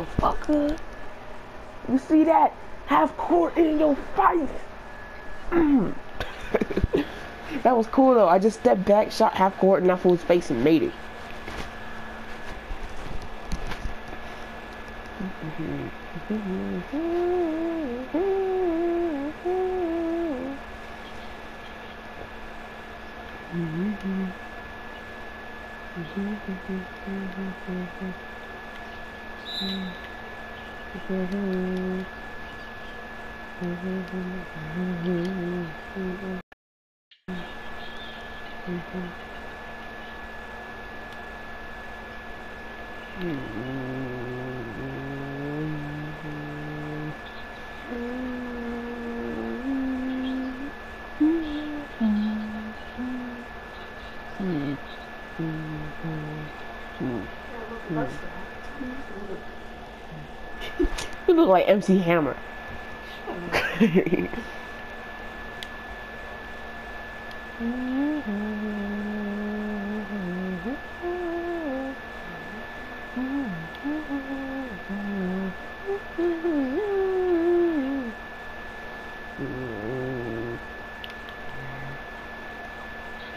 motherfucker. You see that? Half court in your face. Mm. that was cool though. I just stepped back, shot half court, and that fool's face and made it. うん。You look like MC Hammer.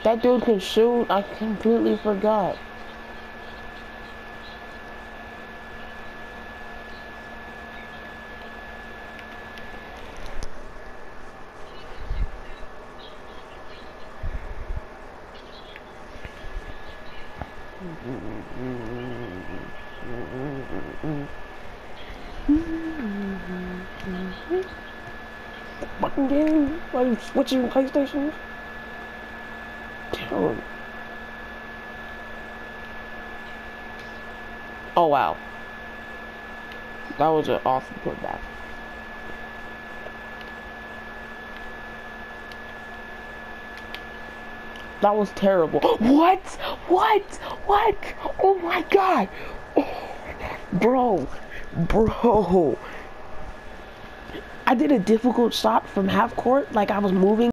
That dude can shoot. I completely forgot. Fucking game. Why you switching PlayStations? Damn. Oh wow. That was an awesome putback. That was terrible. What? What? What? Oh my god. Oh, bro. Bro. I did a difficult shot from half court, like I was moving.